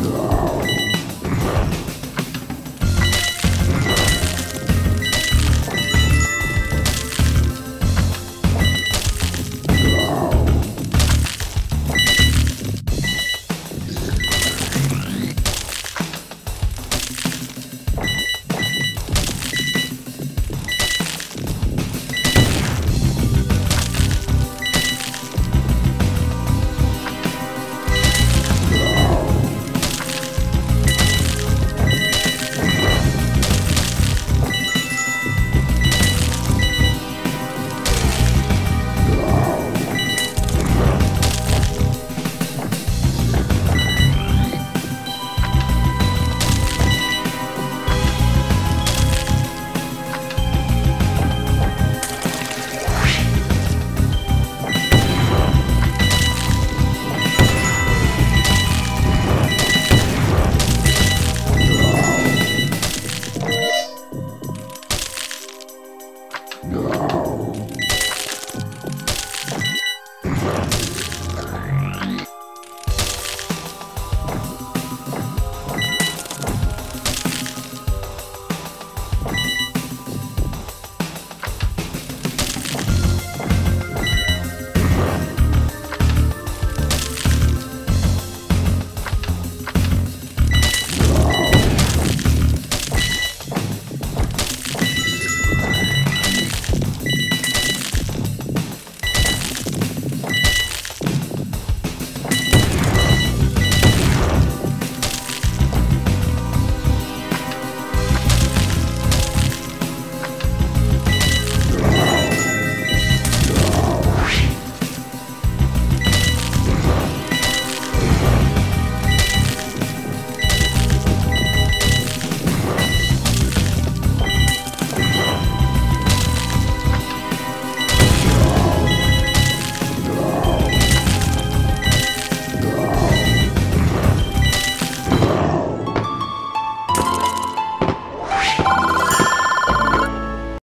blood.